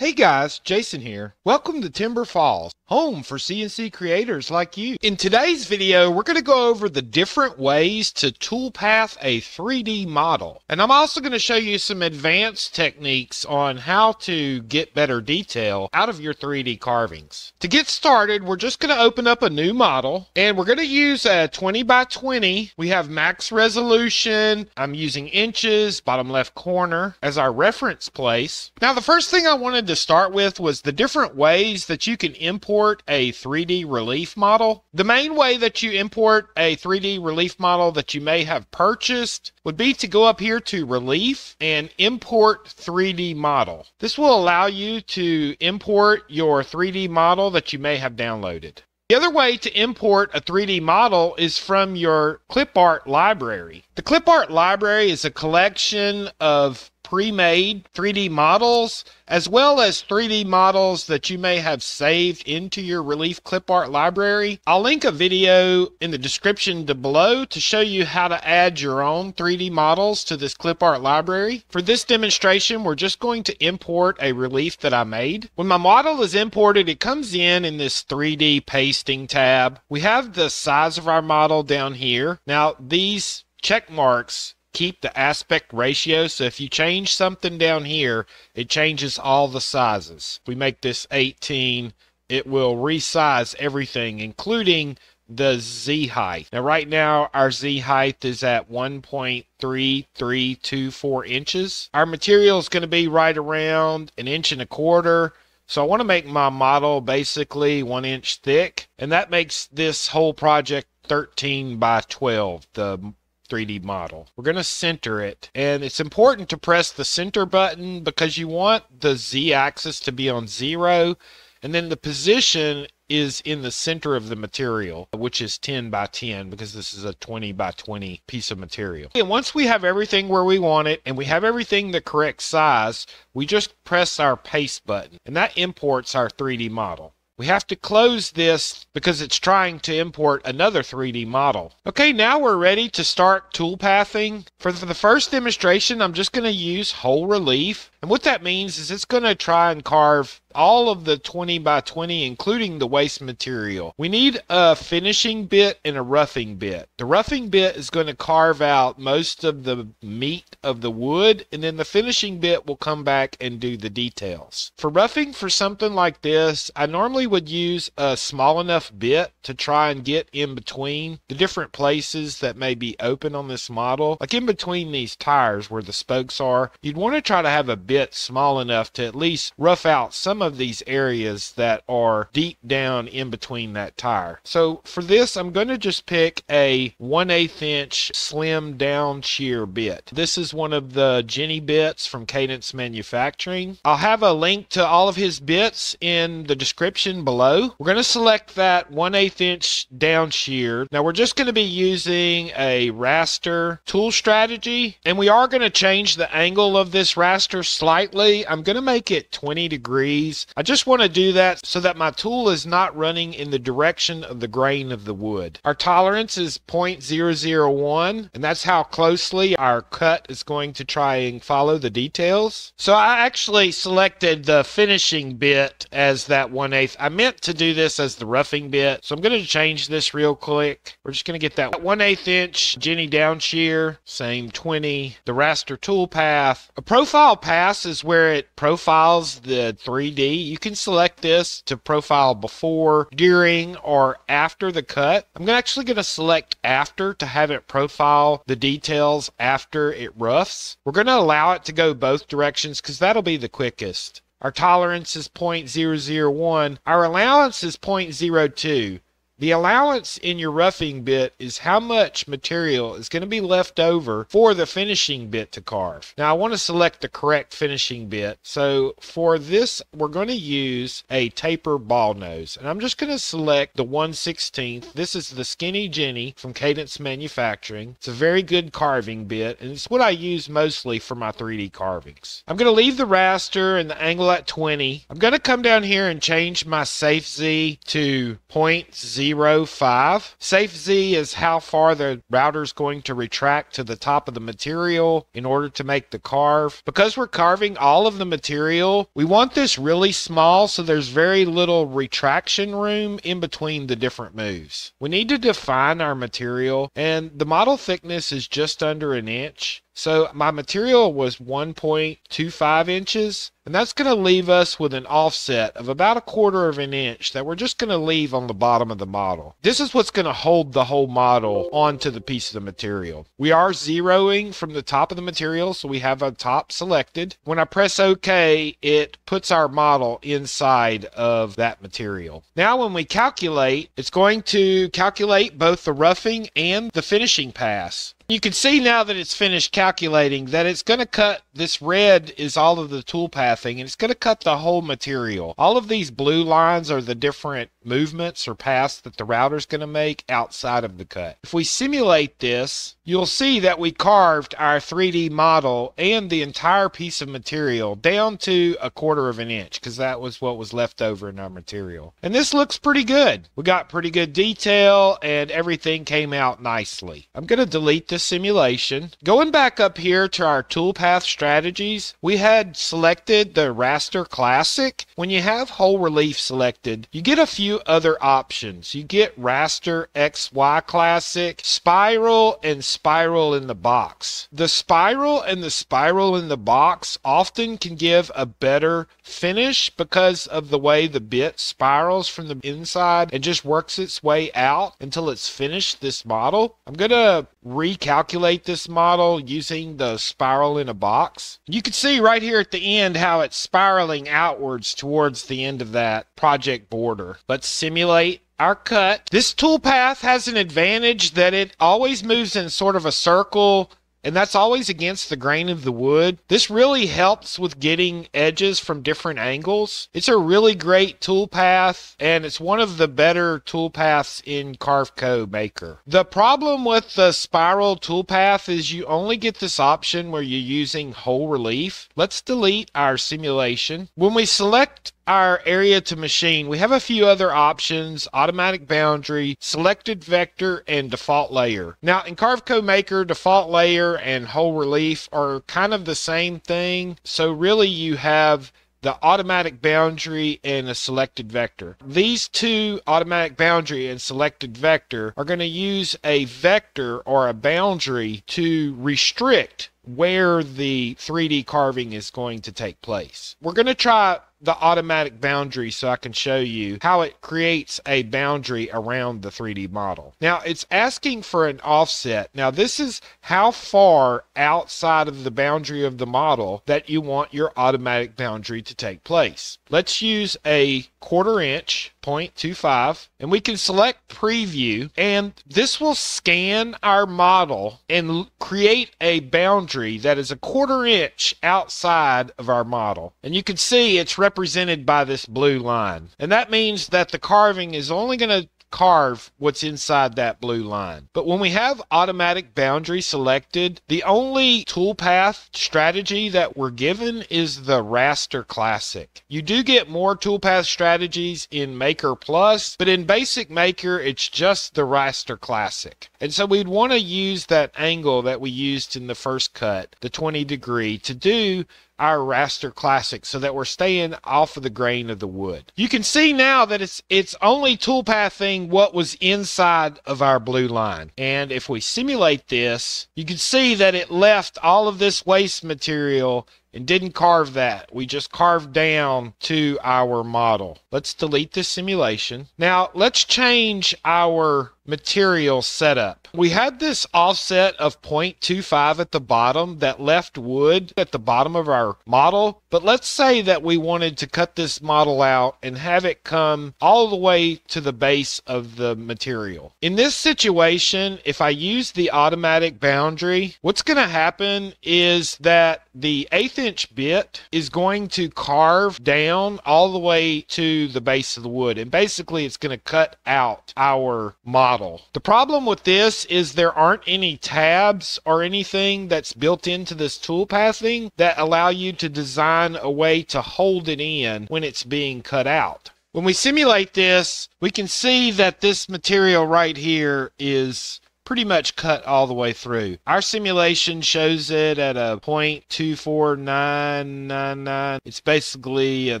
Hey guys, Jason here. Welcome to Timber Falls, home for CNC creators like you. In today's video, we're going to go over the different ways to toolpath a 3D model. And I'm also going to show you some advanced techniques on how to get better detail out of your 3D carvings. To get started, we're just going to open up a new model and we're going to use a 20 by 20. We have max resolution. I'm using inches, bottom left corner as our reference place. Now, the first thing I wanted to start with was the different ways that you can import a 3D relief model. The main way that you import a 3D relief model that you may have purchased would be to go up here to relief and import 3D model. This will allow you to import your 3D model that you may have downloaded. The other way to import a 3D model is from your clipart library. The clipart library is a collection of pre-made 3D models as well as 3D models that you may have saved into your Relief clip art library. I'll link a video in the description below to show you how to add your own 3D models to this clip art library. For this demonstration, we're just going to import a relief that I made. When my model is imported, it comes in in this 3D pasting tab. We have the size of our model down here. Now, these check marks keep the aspect ratio. So if you change something down here, it changes all the sizes. If we make this 18, it will resize everything, including the Z height. Now, right now, our Z height is at 1.3324 inches. Our material is going to be right around an inch and a quarter. So I want to make my model basically one inch thick, and that makes this whole project 13 by 12, the 3D model. We're going to center it. And it's important to press the center button because you want the Z axis to be on zero. And then the position is in the center of the material, which is 10 by 10 because this is a 20 by 20 piece of material. And once we have everything where we want it and we have everything the correct size, we just press our paste button and that imports our 3D model. We have to close this because it's trying to import another 3D model. Okay, now we're ready to start toolpathing. For the first demonstration, I'm just going to use whole relief. And what that means is it's going to try and carve all of the 20 by 20, including the waste material. We need a finishing bit and a roughing bit. The roughing bit is going to carve out most of the meat of the wood, and then the finishing bit will come back and do the details. For roughing for something like this, I normally would use a small enough bit to try and get in between the different places that may be open on this model. Like in between these tires where the spokes are, you'd want to try to have a bit small enough to at least rough out some some of these areas that are deep down in between that tire. So for this, I'm going to just pick a 1 8 inch slim down shear bit. This is one of the Jenny bits from Cadence Manufacturing. I'll have a link to all of his bits in the description below. We're going to select that 1 8 inch down shear. Now we're just going to be using a raster tool strategy and we are going to change the angle of this raster slightly. I'm going to make it 20 degrees I just want to do that so that my tool is not running in the direction of the grain of the wood. Our tolerance is 0.001 and that's how closely our cut is going to try and follow the details. So I actually selected the finishing bit as that 1 8 I meant to do this as the roughing bit. So I'm going to change this real quick. We're just going to get that 1 8 inch Jenny down shear, same 20. The raster tool path. A profile pass is where it profiles the 3D you can select this to profile before, during, or after the cut. I'm actually going to select after to have it profile the details after it roughs. We're going to allow it to go both directions because that'll be the quickest. Our tolerance is 0.001. Our allowance is 0.02. The allowance in your roughing bit is how much material is going to be left over for the finishing bit to carve. Now I want to select the correct finishing bit. So for this, we're going to use a taper ball nose. And I'm just going to select the 1 16th. This is the Skinny Jenny from Cadence Manufacturing. It's a very good carving bit, and it's what I use mostly for my 3D carvings. I'm going to leave the raster and the angle at 20. I'm going to come down here and change my safe Z to 0.0 zero five. Safe Z is how far the router is going to retract to the top of the material in order to make the carve. Because we're carving all of the material, we want this really small so there's very little retraction room in between the different moves. We need to define our material and the model thickness is just under an inch. So my material was 1.25 inches, and that's going to leave us with an offset of about a quarter of an inch that we're just going to leave on the bottom of the model. This is what's going to hold the whole model onto the piece of the material. We are zeroing from the top of the material, so we have a top selected. When I press OK, it puts our model inside of that material. Now when we calculate, it's going to calculate both the roughing and the finishing pass. You can see now that it's finished calculating that it's going to cut, this red is all of the tool pathing, and it's going to cut the whole material. All of these blue lines are the different movements or paths that the router is going to make outside of the cut. If we simulate this, you'll see that we carved our 3D model and the entire piece of material down to a quarter of an inch because that was what was left over in our material. And this looks pretty good. We got pretty good detail and everything came out nicely. I'm going to delete this simulation. Going back up here to our toolpath strategies, we had selected the Raster Classic. When you have whole relief selected, you get a few other options. You get Raster XY Classic, Spiral, and Spiral in the box. The Spiral and the Spiral in the box often can give a better finish because of the way the bit spirals from the inside and just works its way out until it's finished this model. I'm going to recalculate this model using the spiral in a box. You can see right here at the end how it's spiraling outwards towards the end of that project border. Let's simulate our cut. This toolpath has an advantage that it always moves in sort of a circle and that's always against the grain of the wood. This really helps with getting edges from different angles. It's a really great toolpath, and it's one of the better toolpaths in Carveco Maker. The problem with the spiral toolpath is you only get this option where you're using whole relief. Let's delete our simulation. When we select our area to machine, we have a few other options automatic boundary, selected vector, and default layer. Now, in Carveco Maker, default layer and whole relief are kind of the same thing. So, really, you have the automatic boundary and a selected vector. These two, automatic boundary and selected vector, are going to use a vector or a boundary to restrict where the 3D carving is going to take place. We're going to try the automatic boundary so I can show you how it creates a boundary around the 3D model. Now it's asking for an offset. Now this is how far outside of the boundary of the model that you want your automatic boundary to take place. Let's use a quarter inch 0.25 and we can select preview and this will scan our model and create a boundary that is a quarter inch outside of our model. And you can see it's represented by this blue line. And that means that the carving is only going to carve what's inside that blue line. But when we have automatic boundary selected, the only toolpath strategy that we're given is the Raster Classic. You do get more toolpath strategies in Maker Plus, but in Basic Maker, it's just the Raster Classic. And so we'd want to use that angle that we used in the first cut, the 20 degree, to do our raster classic so that we're staying off of the grain of the wood. You can see now that it's it's only toolpathing what was inside of our blue line. And if we simulate this, you can see that it left all of this waste material and didn't carve that. We just carved down to our model. Let's delete this simulation. Now let's change our material setup. We had this offset of 0.25 at the bottom that left wood at the bottom of our model. But let's say that we wanted to cut this model out and have it come all the way to the base of the material. In this situation, if I use the automatic boundary, what's going to happen is that the eighth inch bit is going to carve down all the way to the base of the wood. And basically, it's going to cut out our model. The problem with this is there aren't any tabs or anything that's built into this toolpathing that allow you to design a way to hold it in when it's being cut out. When we simulate this, we can see that this material right here is pretty much cut all the way through. Our simulation shows it at a 0.24999. It's basically a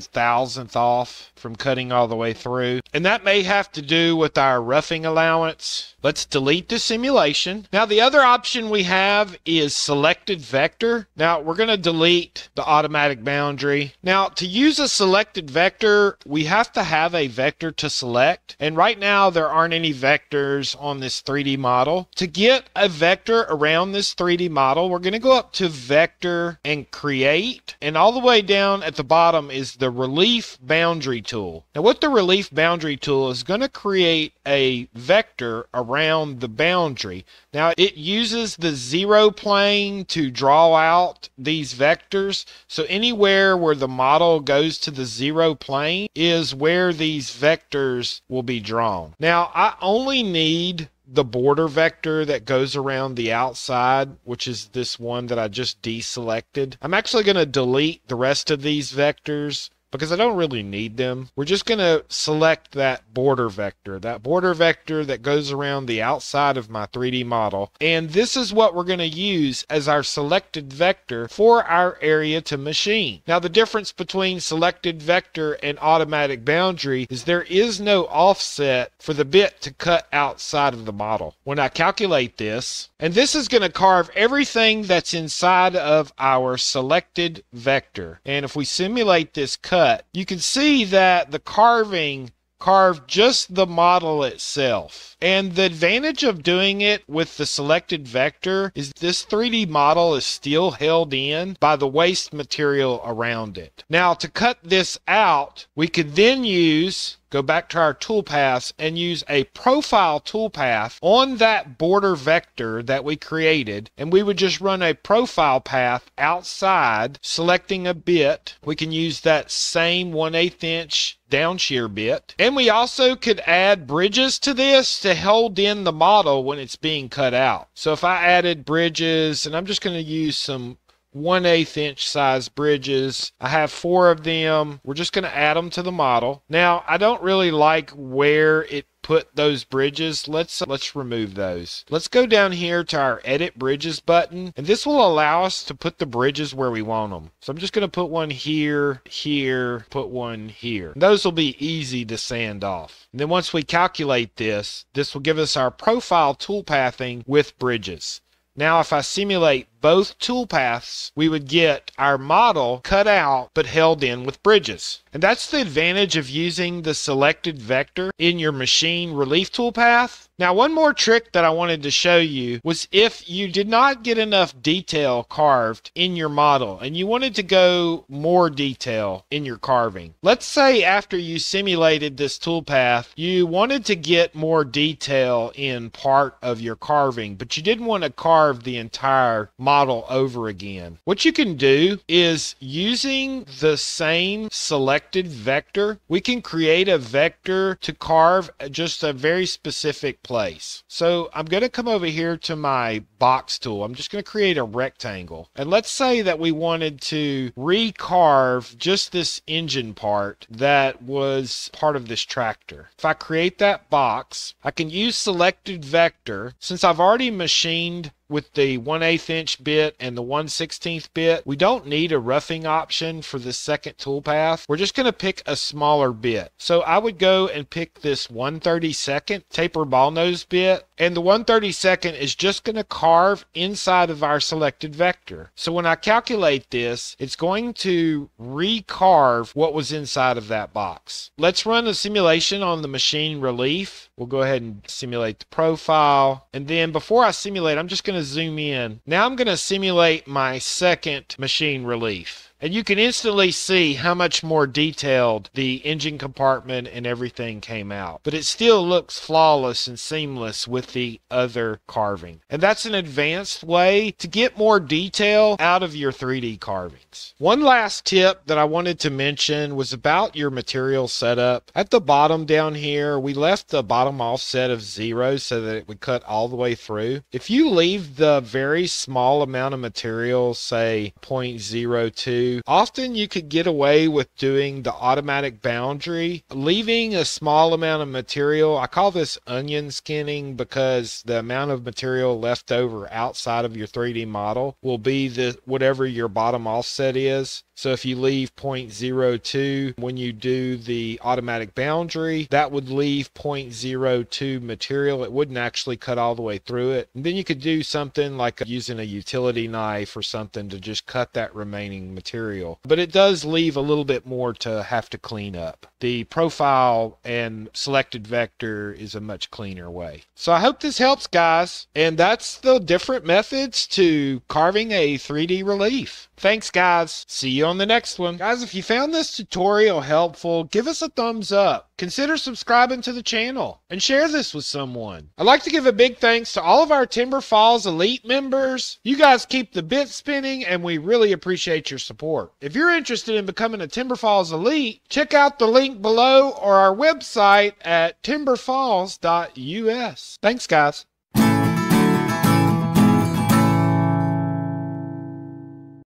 thousandth off from cutting all the way through. And that may have to do with our roughing allowance. Let's delete the simulation. Now the other option we have is selected vector. Now we're going to delete the automatic boundary. Now to use a selected vector, we have to have a vector to select. And right now there aren't any vectors on this 3D model. To get a vector around this 3D model, we're going to go up to vector and create. And all the way down at the bottom is the relief boundary tool. Now what the relief boundary tool is going to create a vector around the boundary. Now it uses the zero plane to draw out these vectors. So anywhere where the model goes to the zero plane is where these vectors will be drawn. Now I only need the border vector that goes around the outside, which is this one that I just deselected. I'm actually going to delete the rest of these vectors because I don't really need them. We're just going to select that border vector, that border vector that goes around the outside of my 3D model. And this is what we're going to use as our selected vector for our area to machine. Now the difference between selected vector and automatic boundary is there is no offset for the bit to cut outside of the model. When I calculate this, and this is going to carve everything that's inside of our selected vector. And if we simulate this cut, cut, you can see that the carving carved just the model itself. And the advantage of doing it with the selected vector is this 3D model is still held in by the waste material around it. Now to cut this out, we could then use go back to our toolpaths and use a profile toolpath on that border vector that we created. And we would just run a profile path outside, selecting a bit. We can use that same 1 8 inch down shear bit. And we also could add bridges to this to hold in the model when it's being cut out. So if I added bridges, and I'm just going to use some 1 8 inch size bridges. I have four of them. We're just going to add them to the model. Now, I don't really like where it put those bridges. Let's let's remove those. Let's go down here to our edit bridges button and this will allow us to put the bridges where we want them. So I'm just going to put one here, here, put one here. Those will be easy to sand off. And then once we calculate this, this will give us our profile toolpathing with bridges. Now if I simulate both toolpaths, we would get our model cut out but held in with bridges. And that's the advantage of using the selected vector in your machine relief toolpath. Now, one more trick that I wanted to show you was if you did not get enough detail carved in your model and you wanted to go more detail in your carving. Let's say after you simulated this toolpath, you wanted to get more detail in part of your carving, but you didn't want to carve the entire model over again. What you can do is using the same selected vector, we can create a vector to carve just a very specific place. So I'm going to come over here to my box tool. I'm just going to create a rectangle. And let's say that we wanted to recarve just this engine part that was part of this tractor. If I create that box, I can use selected vector. Since I've already machined with the 1 8 inch bit and the 1 16th bit, we don't need a roughing option for the second toolpath. We're just going to pick a smaller bit. So I would go and pick this 132nd taper ball nose bit, and the 132nd is just going to carve inside of our selected vector. So when I calculate this, it's going to recarve what was inside of that box. Let's run a simulation on the machine relief. We'll go ahead and simulate the profile. And then before I simulate, I'm just going to zoom in. Now I'm going to simulate my second machine relief. And you can instantly see how much more detailed the engine compartment and everything came out. But it still looks flawless and seamless with the other carving. And that's an advanced way to get more detail out of your 3D carvings. One last tip that I wanted to mention was about your material setup. At the bottom down here, we left the bottom offset of zero so that it would cut all the way through. If you leave the very small amount of material, say 0.02, Often you could get away with doing the automatic boundary, leaving a small amount of material. I call this onion skinning because the amount of material left over outside of your 3D model will be the whatever your bottom offset is. So if you leave 0.02 when you do the automatic boundary, that would leave 0.02 material. It wouldn't actually cut all the way through it. And then you could do something like using a utility knife or something to just cut that remaining material. But it does leave a little bit more to have to clean up. The profile and selected vector is a much cleaner way. So I hope this helps guys. And that's the different methods to carving a 3D relief. Thanks guys. See you on the next one. Guys, if you found this tutorial helpful, give us a thumbs up. Consider subscribing to the channel and share this with someone. I'd like to give a big thanks to all of our Timber Falls Elite members. You guys keep the bit spinning and we really appreciate your support. If you're interested in becoming a Timber Falls Elite, check out the link below or our website at timberfalls.us. Thanks guys.